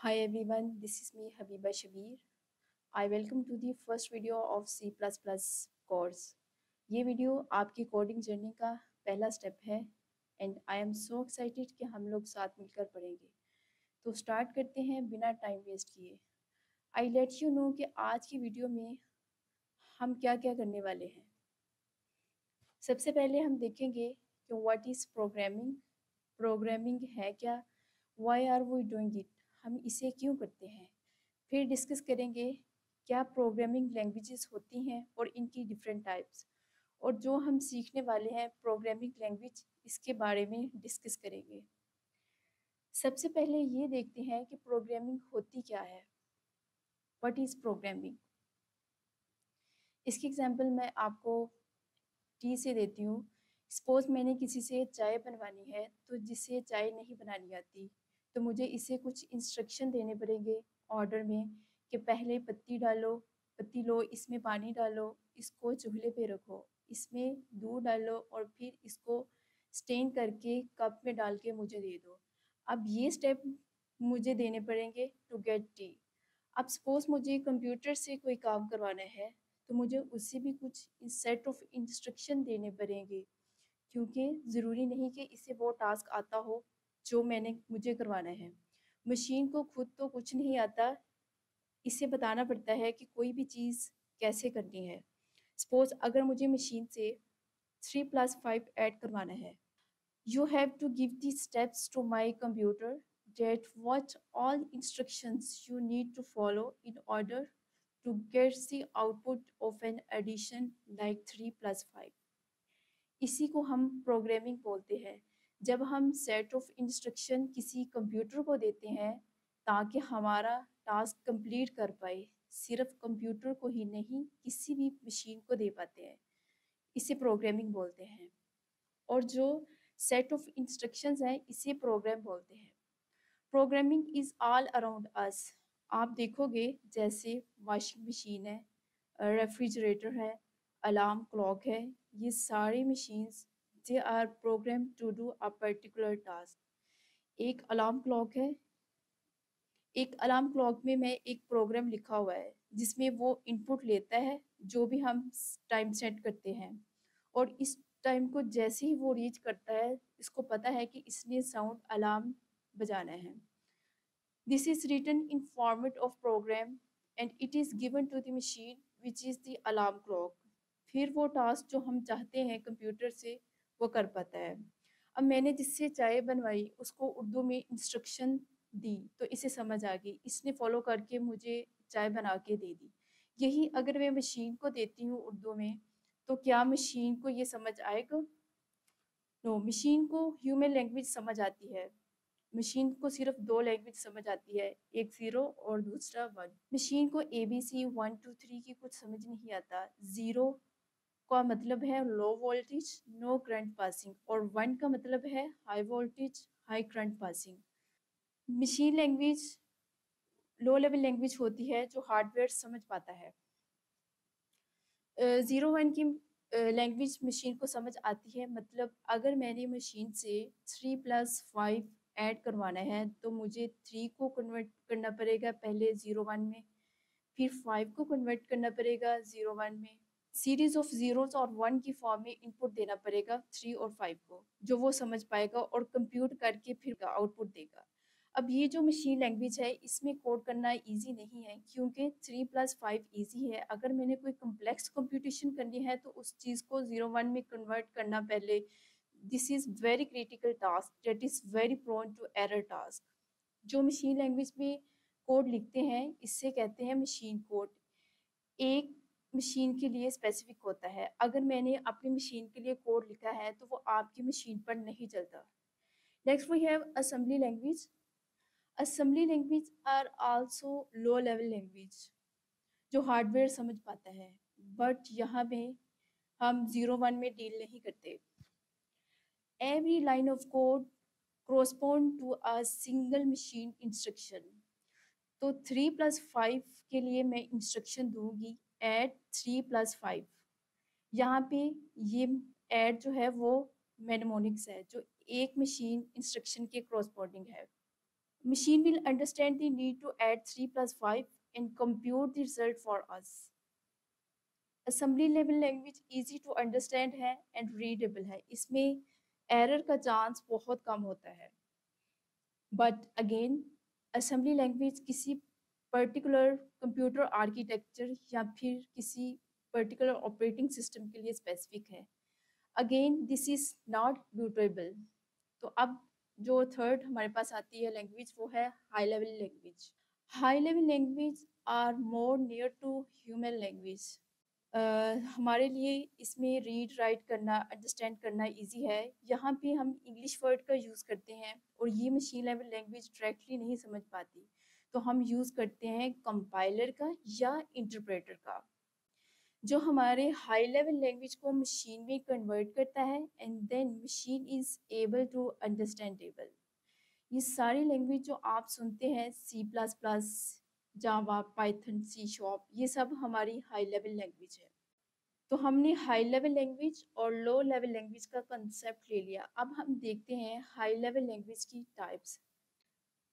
Hi everyone, this is me Habiba Shabir. I welcome to the first video of C++ course. ये video आपकी coding journey का पहला step है and I am so excited कि हम लोग साथ मिलकर पढ़ेंगे। तो स्टार्ट करते हैं बिना टाइम वेस्ट किए। आई लेट यू नो कि आज की वीडियो में हम क्या क्या करने वाले हैं। सबसे पहले हम देखेंगे कि व्हाट इज़ प्रोग्रामिंग प्रोग्रामिंग है क्या? Why are we doing it हम इसे क्यों करते हैं? फिर डिस्कस करेंगे क्या प्रोग्रामिंग लैंग्वेजेस होती हैं और इनकी डिफरेंट टाइप्स और जो हम सीखने वाले हैं प्रोग्रामिंग लैंग्वेज इसके बारे में डिस्कस करेंगे। सबसे पहले ये देखते हैं कि प्रोग्रामिंग होती क्या है। वट इज़ प्रोग्रामिंग इसकी एग्जांपल मैं आपको टी से देती हूँ। सपोज़ मैंने किसी से चाय बनवानी है तो जिसे चाय नहीं बनानी आती। तो मुझे इसे कुछ इंस्ट्रक्शन देने पड़ेंगे ऑर्डर में कि पहले पत्ती डालो, पत्ती लो, इसमें पानी डालो, इसको चूल्हे पे रखो, इसमें दूध डालो और फिर इसको स्टेन करके कप में डाल के मुझे दे दो। अब ये स्टेप मुझे देने पड़ेंगे टू गेट टी अब सपोज़ मुझे कंप्यूटर से कोई काम करवाना है तो मुझे उससे भी कुछ सेट ऑफ़ इंस्ट्रक्शन देने पड़ेंगे, क्योंकि ज़रूरी नहीं कि इसे वो टास्क आता हो। जो मैंने मुझे करवाना है। मशीन को खुद तो कुछ नहीं आता। इसे बताना पड़ता है कि कोई भी चीज़ कैसे करनी है। सपोज़ अगर मुझे मशीन से थ्री प्लस फाइव ऐड करवाना है। You have to give the steps to my computer that what all instructions you need to follow in order to get the output of an addition like three plus five. इसी को हम programming बोलते हैं। जब हम set of instruction किसी computer को देते हैं, ताकि हमारा टास्क कंप्लीट कर पाए, सिर्फ़ कंप्यूटर को ही नहीं, किसी भी मशीन को दे पाते हैं। इसे प्रोग्रामिंग बोलते हैं। और जो सेट ऑफ़ इंस्ट्रक्शंस हैं, इसे प्रोग्राम बोलते हैं। Programming is all around us आप देखोगे, जैसे वॉशिंग मशीन है रेफ्रिजरेटर है अलार्म क्लॉक है, ये सारी machines they are programmed to do a particular task. एक अलार्म क्लॉक है। एक अलार्म क्लॉक में मैं एक प्रोग्राम लिखा हुआ है, जिसमें वो इनपुट लेता है, जो भी हम टाइम सेट करते हैं। और इस टाइम को जैसे ही वो रीच करता है, इसको पता है कि इसने साउंड अलार्म बजाना है। This is written in format of program and it is given to the machine which is the alarm clock फिर वो टास्क जो हम चाहते हैं कंप्यूटर से वो कर पाता है। अब मैंने जिससे चाय बनवाई, उसको उर्दू में इंस्ट्रक्शन दी तो इसे समझ आ गई। इसने फॉलो करके मुझे चाय बना के दे दी। यही अगर मैं मशीन को देती हूँ उर्दू में तो क्या मशीन को ये समझ आएगा? नो मशीन को ह्यूमन लैंग्वेज समझ आती है। मशीन को सिर्फ़ दो लैंग्वेज समझ आती है, एक ज़ीरो और दूसरा वन मशीन को A B C one two three की कुछ समझ नहीं आता। ज़ीरो का मतलब है low voltage no current passing और वन का मतलब है high voltage high current passing machine language low level language होती है जो हार्डवेयर समझ पाता है। ज़ीरो वन की लैंग्वेज मशीन को समझ आती है मतलब अगर मैंने मशीन से थ्री प्लस फाइव ऐड करवाना है तो मुझे थ्री को कन्वर्ट करना पड़ेगा पहले ज़ीरो वन में, फिर फाइव को कन्वर्ट करना पड़ेगा ज़ीरो वन में सीरीज़ ऑफ़ जीरोस और वन की फॉर्म में इनपुट देना पड़ेगा थ्री और फाइव को, जो वो समझ पाएगा और कंप्यूट करके फिर आउटपुट देगा। अब ये जो मशीन लैंग्वेज है, इसमें कोड करना इजी नहीं है, क्योंकि थ्री प्लस फाइव ईजी है। अगर मैंने कोई कम्प्लेक्स कंप्यूटेशन करनी है तो उस चीज़ को ज़ीरो वन में कन्वर्ट करना पहले। This is very critical task that is very prone to error task जो मशीन लैंग्वेज में कोड लिखते हैं, इससे कहते हैं मशीन कोड एक मशीन के लिए स्पेसिफिक होता है। अगर मैंने अपनी मशीन के लिए कोड लिखा है तो वो आपकी मशीन पर नहीं चलता। Next we have assembly language assembly language are also low level language जो हार्डवेयर समझ पाता है। बट यहाँ पे हम ज़ीरो वन में डील नहीं करते। Every line of code correspond to a single machine instruction तो थ्री प्लस फाइव के लिए मैं इंस्ट्रक्शन दूँगी। एट थ्री प्लस फाइव यहाँ पे ये एट जो है वो मेनमोनिक्स है, जो एक मशीन इंस्ट्रक्शन के क्रॉसबोर्डिंग है। Machine will understand the need to add three plus five and compute the result for us assembly level language easy to understand है एंड रीडेबल है। इसमें एरर का चांस बहुत कम होता है। बट अगेन असम्बली लैंग्वेज किसी particular कंप्यूटर आर्किटेक्चर या फिर किसी पर्टिकुलर ऑपरेटिंग सिस्टम के लिए स्पेसिफिक है। Again this is not mutable तो अब जो थर्ड हमारे पास आती है लैंग्वेज वो है high level language high level language are more near to human language हमारे लिए इसमें रीड राइट करना अंडरस्टैंड करना इजी है। यहाँ पे हम इंग्लिश वर्ड का यूज़ करते हैं और ये मशीन लेवल लैंग्वेज डायरेक्टली नहीं समझ पाती। तो हम यूज़ करते हैं कंपाइलर का या इंटरप्रेटर का, जो हमारे हाई लेवल लैंग्वेज को मशीन में कन्वर्ट करता है and then machine is able to understandable ये सारी लैंग्वेज जो आप सुनते हैं C plus plus Java Python C sharp ये सब हमारी हाई लेवल लैंग्वेज है। तो हमने हाई लेवल लैंग्वेज और लो लेवल लैंग्वेज का कंसेप्ट ले लिया। अब हम देखते हैं हाई लेवल लैंग्वेज की types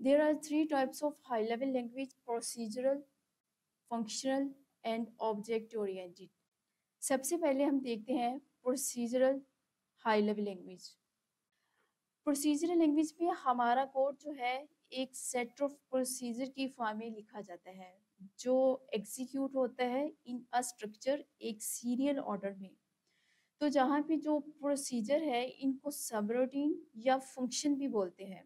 there are three types of high level language procedural functional and object oriented सबसे पहले हम देखते हैं procedural high level language procedural language में हमारा कोड जो है, एक सेट ऑफ़ प्रोसीजर की फॉर्म में लिखा जाता है, जो एग्जीक्यूट होता है इन अ स्ट्रक्चर एक सीरियल ऑर्डर में. तो जहाँ पे जो प्रोसीजर है, इनको सबरोटीन या फ़ंक्शन भी बोलते हैं।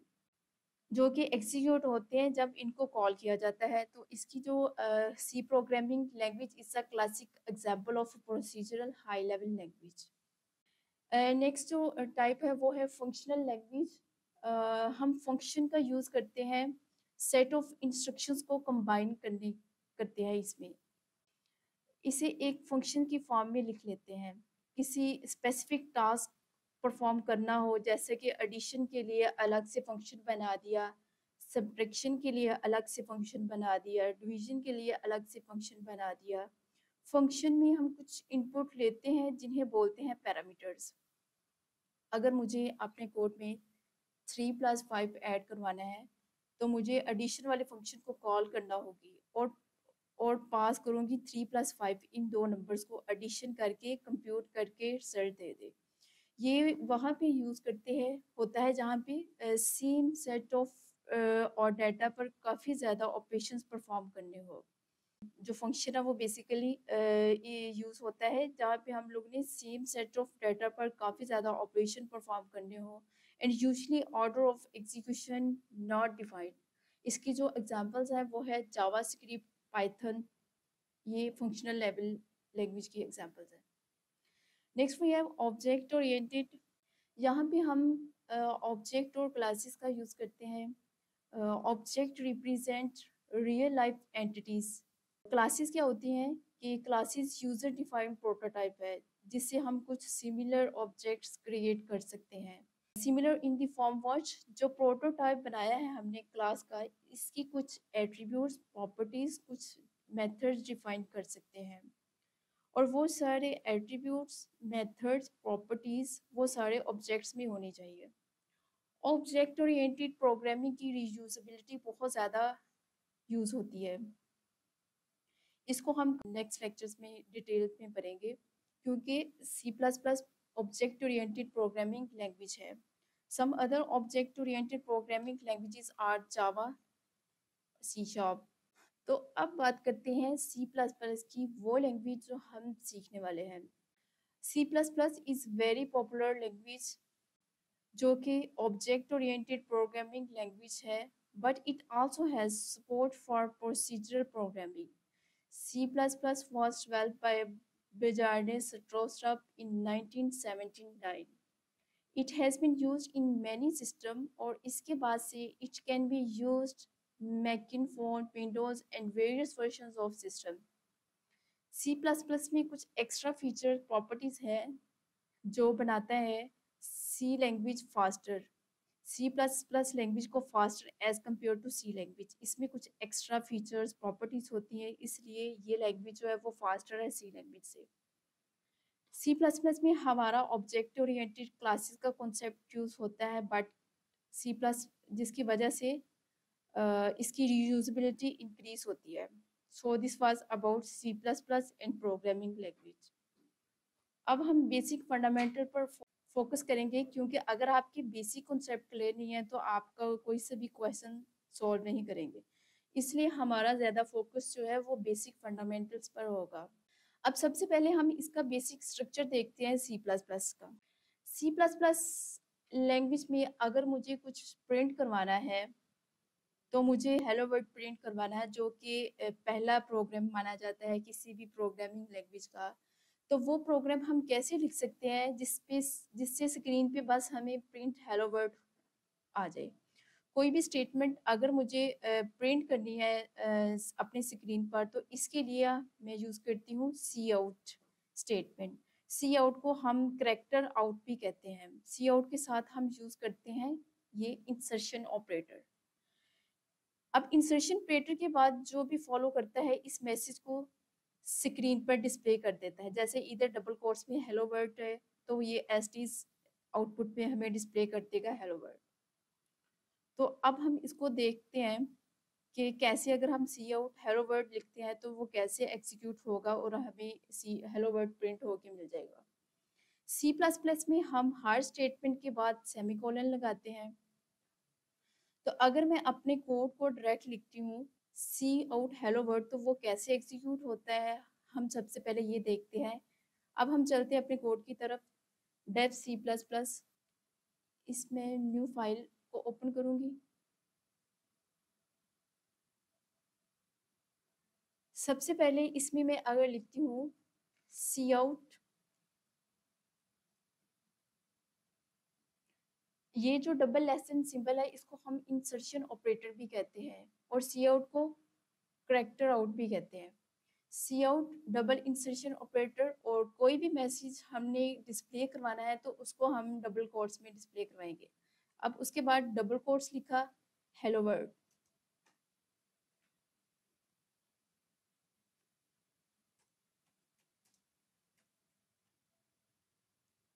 जो कि एग्जीक्यूट होते हैं जब इनको कॉल किया जाता है। तो इसकी जो C programming language is a classic example of procedural high level language next जो टाइप है वो है फंक्शनल लैंग्वेज हम फ़ंक्शन का यूज़ करते हैं सेट ऑफ़ इंस्ट्रक्शंस को कंबाइन करने, करते हैं इसमें। इसे एक फ़ंक्शन की फॉर्म में लिख लेते हैं। किसी स्पेसिफिक टास्क परफॉर्म करना हो, जैसे कि एडिशन के लिए अलग से फ़ंक्शन बना दिया सब्ट्रैक्शन के लिए अलग से फ़ंक्शन बना दिया डिवीज़न के लिए अलग से फ़ंक्शन बना दिया। फ़ंक्शन में हम कुछ इनपुट लेते हैं, जिन्हें बोलते हैं पैरामीटर्स अगर मुझे अपने कोड में थ्री प्लस फाइव ऐड करवाना है तो मुझे एडिशन वाले फ़ंक्शन को कॉल करना होगी और और पास करूँगी थ्री प्लस फाइव इन दो नंबर्स को एडिशन करके कंप्यूट करके रिज़ल्ट दे दे। ये वहाँ पे यूज़ करते हैं, होता है जहाँ पे सेम सेट ऑफ़ और डाटा पर काफ़ी ज़्यादा ऑपरेशन परफॉर्म करने हो। जो फ़ंक्शन है वो बेसिकली यूज़ होता है जहाँ पे हम लोग ने सेम सेट ऑफ़ डाटा पर काफ़ी ज़्यादा ऑपरेशन परफॉर्म करने हो and usually order of execution not defined इसकी जो एग्जांपल्स हैं वो है जावा स्क्रिप्ट पाइथन ये फंक्शनल लेवल लैंग्वेज की एग्जांपल्स हैं। Next we have object oriented यहाँ पे हम ऑब्जेक्ट और क्लासेस का यूज़ करते हैं। Object represent real life entities classes क्या होती हैं? कि क्लासेस यूज़र डिफाइंड प्रोटोटाइप है, जिससे हम कुछ सिमिलर ऑब्जेक्ट्स क्रिएट कर सकते हैं। Similar in the form watch जो प्रोटोटाइप बनाया है हमने क्लास का, इसकी कुछ एट्रीब्यूट्स प्रॉपर्टीज़ कुछ मेथड्स डिफाइन कर सकते हैं। और वो सारे एट्रीब्यूट्स मेथड्स प्रॉपर्टीज़ वो सारे ऑब्जेक्ट्स में होने चाहिए। ऑब्जेक्ट ओरिएंटेड प्रोग्रामिंग की रीयूजबिलिटी बहुत ज़्यादा यूज़ होती है। इसको हम नेक्स्ट लेक्चर्स में डिटेल में पढ़ेंगे, क्योंकि C plus plus object oriented programming language है। Some other object oriented programming languages are Java C sharp तो अब बात करते हैं सी प्लस प्लस की वो लैंग्वेज जो हम सीखने वाले हैं C plus plus is very popular language जो कि ऑब्जेक्ट ओरिएंटेड प्रोग्रामिंग लैंग्वेज है but it also has support for procedural programming C plus developed by Bejarde Strostrup in 1979. It has been used in many systems और इसके बाद से it can be used मैकिनफोन Windows and various version of system. C plus plus में कुछ extra feature properties हैं जो बनाता है C language faster. C plus plus language को faster as compare to C language. इसमें कुछ एक्स्ट्रा फीचर्स, प्रॉपर्टीज़ होती हैं, इसलिए ये लैंग्वेज जो है वो फास्टर है सी लैंग्वेज से। सी प्लस प्लस में हमारा ऑब्जेक्ट ओरिएंटेड क्लासेस का कॉन्सेप्ट यूज़ होता है, बट सी प्लस जिसकी वजह से इसकी रीयूजबिलिटी इंक्रीज होती है। So this was about C plus plus and programming language अब हम बेसिक फंडामेंटल पर फोकस करेंगे क्योंकि अगर आपके बेसिक कॉन्सेप्ट क्लियर नहीं है तो आपका कोई से भी क्वेश्चन सॉल्व नहीं करेंगे। इसलिए हमारा ज़्यादा फोकस जो है, वो बेसिक फंडामेंटल्स पर होगा। अब सबसे पहले हम इसका बेसिक स्ट्रक्चर देखते हैं सी प्लस प्लस का। सी प्लस प्लस लैंग्वेज में अगर मुझे कुछ प्रिंट करवाना है तो मुझे हेलो वर्ड प्रिंट करवाना है, जो कि पहला प्रोग्राम माना जाता है किसी भी प्रोग्रामिंग लैंग्वेज का। तो वो प्रोग्राम हम कैसे लिख सकते हैं जिस पे जिससे स्क्रीन पे बस हमें प्रिंट हेलो वर्ड आ जाए। कोई भी स्टेटमेंट अगर मुझे प्रिंट करनी है अपने स्क्रीन पर तो इसके लिए मैं यूज़ करती हूँ C out statement C out को हम करेक्टर आउट भी कहते हैं। सी आउट के साथ हम यूज़ करते हैं ये इंसर्शन ऑपरेटर अब इंसर्शन ऑपरेटर के बाद जो भी फॉलो करता है, इस मैसेज को स्क्रीन पर डिस्प्ले कर देता है। जैसे इधर डबल कोर्स में हेलो वर्ड है तो ये एसटी आउटपुट में हमें डिस्प्ले कर देगा हेलो वर्ड तो अब हम इसको देखते हैं कि कैसे अगर हम सी आउट हेलो वर्ड लिखते हैं तो वो कैसे एग्जीक्यूट होगा और हमें सी हेलो वर्ड प्रिंट होके मिल जाएगा। सी प्लस प्लस में हम हर स्टेटमेंट के बाद सेमिकोलन लगाते हैं। तो अगर मैं अपने कोड को डायरेक्ट लिखती हूँ, सी आउट हेलो वर्ड तो वो कैसे एग्जीक्यूट होता है? हम सबसे पहले ये देखते हैं। अब हम चलते हैं अपने कोड की तरफ़। Dev C plus plus. इसमें न्यू फ़ाइल को ओपन करूँगी। सबसे पहले इसमें मैं अगर लिखती हूँ, सी आउट ये जो डबल लेसन सिंबल है, इसको हम इंसर्शन ऑपरेटर भी कहते हैं और सी आउट को करेक्टर आउट भी कहते हैं। C out double insertion operator और कोई भी मैसेज हमने डिस्प्ले करवाना है तो उसको हम डबल कोर्स में डिस्प्ले करवाएँगे। अब उसके बाद डबल कोर्स लिखा हेलो वर्ड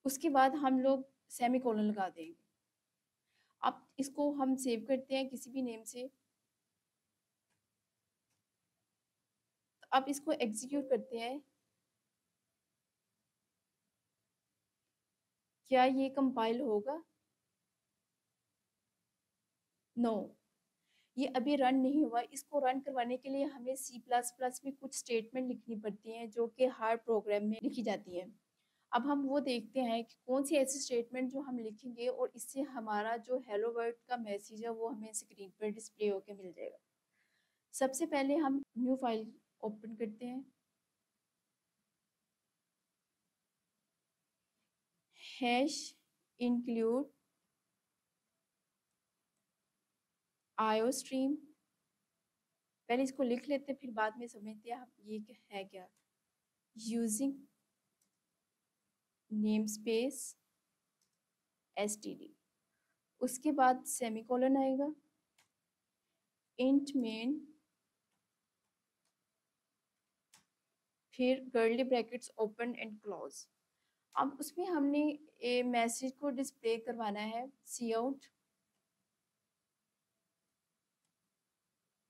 उसके बाद हम लोग सेमी कॉलन लगा देंगे। अब इसको हम सेव करते हैं किसी भी नेम से। अब इसको एग्जीक्यूट करते हैं। क्या ये कंपाइल होगा? No no. ये अभी रन नहीं हुआ। इसको रन करवाने के लिए हमें सी प्लस प्लस में कुछ स्टेटमेंट लिखनी पड़ती हैं, जो कि हर प्रोग्राम में लिखी जाती है। अब हम वो देखते हैं कि कौन सी ऐसी स्टेटमेंट जो हम लिखेंगे और इससे हमारा जो हेलो वर्ड का मैसेज है, वो हमें स्क्रीन पर डिस्प्ले होकर मिल जाएगा। सबसे पहले हम न्यू फ़ाइल ओपन करते हैं। हैश इंक्लूड आयो स्ट्रीम पहले इसको लिख लेते फिर बाद में समझते हैं ये है क्या। Using name space S T D उसके बाद सेमिकोलन आएगा। इंट मेन, फिर curly brackets open and close. अब उसमें हमने ए मैसेज को डिस्प्ले करवाना है, C out,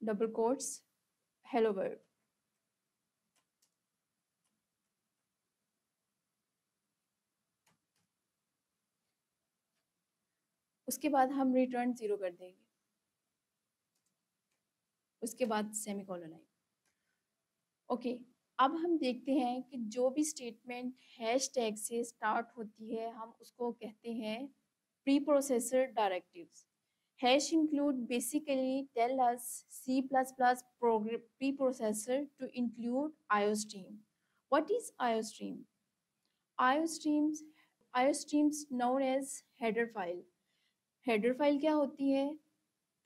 double quotes, hello world उसके बाद हम रिटर्न ज़ीरो कर देंगे। उसके बाद सेमी कॉलन आएगा। ओके अब हम देखते हैं कि जो भी स्टेटमेंट हैश टैग से स्टार्ट होती है, हम उसको कहते हैं preprocessor directives hash include basically tell us C plus plus preprocessor to include iostream what is iostream io header file क्या होती है?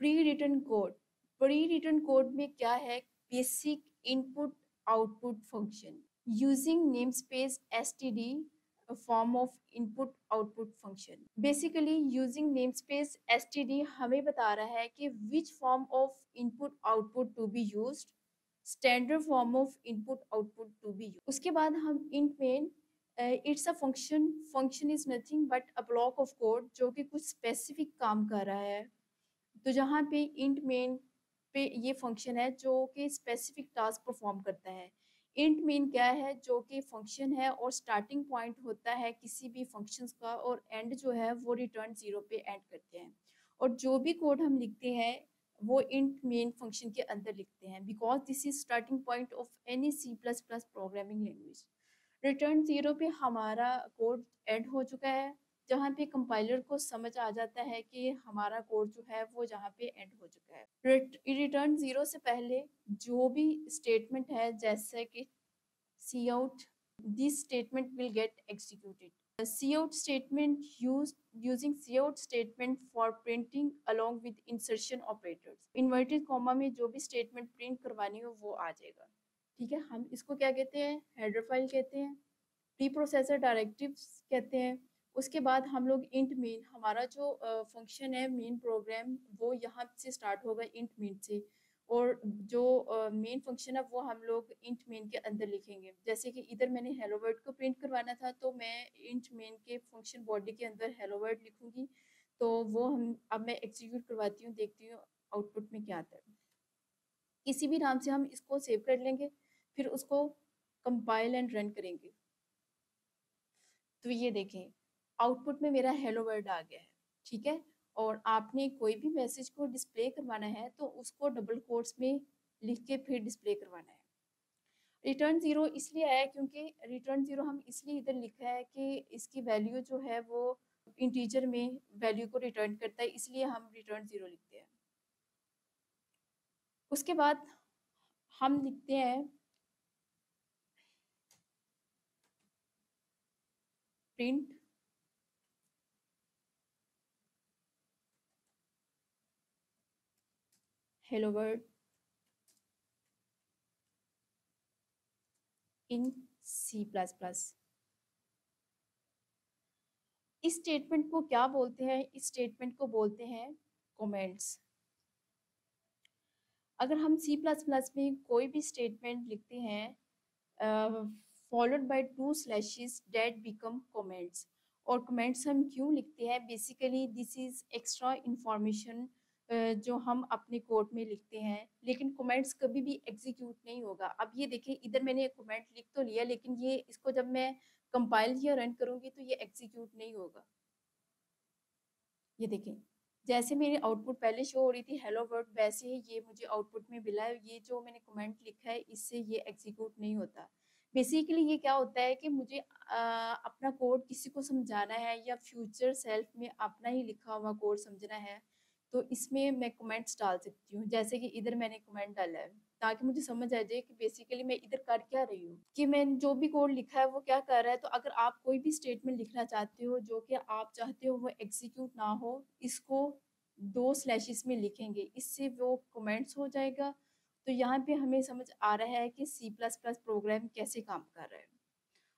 Pre return code pre return code में क्या है? Basic input output function using name space S T D form of input output function basically using name space S T D हमें बता रहा है कि which form of input output to be use standard form of input output to be use उसके बाद हम in main it's a function function is nothing but a block of code जो कि कुछ स्पेसिफिक काम कर रहा है। तो जहाँ पे इंट मेन पे ये फ़ंक्शन है जो कि स्पेसिफिक टास्क परफॉर्म करता है। इंट मेन क्या है? जो कि फ़ंक्शन है और स्टार्टिंग पॉइंट होता है किसी भी फ़ंक्शन का और एंड जो है वो रिटर्न ज़ीरो पे एंड करते हैं। और जो भी कोड हम लिखते हैं, वो इंट मेन फ़ंक्शन के अंदर लिखते हैं। Because this is starting point of any C plus plus programming language return zero पे हमारा कोड एंड हो चुका है, जहाँ पे कंपाइलर को समझ आ जाता है कि हमारा कोड जो है वो जहाँ पे एंड हो चुका है। रिटर्न ज़ीरो से पहले जो भी स्टेटमेंट है, जैसे कि C out this statement will get executed C out statement use using C out statement for printing along with insertion operators inverted comma में जो भी स्टेटमेंट प्रिंट करवानी हो, वो आ जाएगा। ठीक है, हम इसको क्या कहते हैं? हेडर फ़ाइल कहते हैं प्री प्रोसेसर डायरेक्टिव्स कहते हैं। उसके बाद हम लोग इंट मेन हमारा जो फ़ंक्शन है मेन प्रोग्राम वो यहाँ से स्टार्ट होगा इंट मेन से। और जो मेन फ़ंक्शन है, वो हम लोग इंट मेन के अंदर लिखेंगे। जैसे कि इधर मैंने हेलो वर्ड को प्रिंट करवाना था तो मैं इंट मेन के फ़ंक्शन बॉडी के अंदर हेलो वर्ड लिखूँगी। तो वो हम, अब मैं एग्जीक्यूट करवाती हूँ, देखती हूँ आउटपुट में क्या आता है। किसी भी नाम से हम इसको सेव कर लेंगे। फिर उसको कंपाइल एंड रन करेंगे। तो ये देखें आउटपुट में मेरा हेलो वर्ड आ गया है, ठीक है? और आपने कोई भी मैसेज को डिस्प्ले करवाना है तो उसको डबल कोट्स में लिख के फिर डिस्प्ले करवाना है। रिटर्न ज़ीरो इसलिए आया क्योंकि रिटर्न ज़ीरो हम इसलिए इधर लिखा है कि इसकी वैल्यू जो है वो इंटीजर में वैल्यू को रिटर्न करता है, इसलिए हम रिटर्न ज़ीरो लिखते हैं। उसके बाद हम लिखते हैं print hello, world. In C++. इस स्टेटमेंट को क्या बोलते हैं? इस स्टेटमेंट को बोलते हैं कमेंट्स अगर हम C++ में कोई भी स्टेटमेंट लिखते हैं followed by two slashes that become comments और कमेंट्स हम क्यों लिखते हैं? Basically this is extra information जो हम अपने कोड में लिखते हैं। लेकिन कमेंट्स कभी भी एग्जीक्यूट नहीं होगा। अब ये देखें, इधर मैंने कमेंट लिख तो लिया, लेकिन ये इसको जब मैं कंपाइल या रन करूँगी तो ये एग्जीक्यूट नहीं होगा। ये देखें, जैसे मेरी आउटपुट पहले शो हो रही थी हेलो वर्ड वैसे ही ये मुझे आउटपुट में मिला है। ये जो मैंने कमेंट लिखा है, इससे ये एग्जीक्यूट नहीं होता। बेसिकली ये क्या होता है कि मुझे आ, अपना कोड किसी को समझाना है या फ्यूचर सेल्फ में अपना ही लिखा हुआ कोड समझना है तो इसमें मैं कमेंट्स डाल सकती हूँ। जैसे कि इधर मैंने कमेंट डाला है ताकि मुझे समझ आ जाए कि बेसिकली मैं इधर कर क्या रही हूँ। कि मैंने जो भी कोड लिखा है वो क्या कर रहा है तो अगर आप कोई भी स्टेटमेंट लिखना चाहते हो जो कि आप चाहते हो वो एग्जीक्यूट ना हो इसको दो स्लैशेस में लिखेंगे इससे वो कमेंट्स हो जाएगा तो यहाँ पे हमें समझ आ रहा है कि सी प्लस प्लस प्रोग्राम कैसे काम कर रहा है।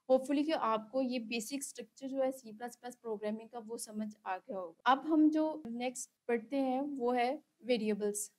होपफुली कि आपको ये बेसिक स्ट्रक्चर जो है सी प्लस प्लस प्रोग्रामिंग का वो समझ आ गया होगा। अब हम जो नेक्स्ट पढ़ते हैं वो है वेरिएबल्स